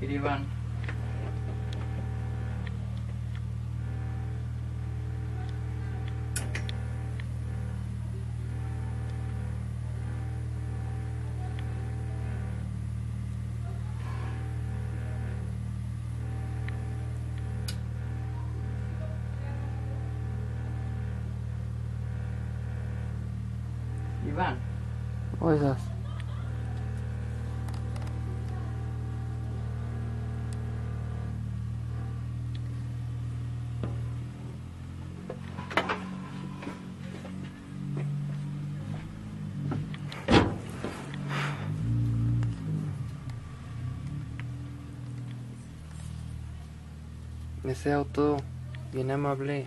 Iván. Iván. Oi, Zaz. Ese auto bien amable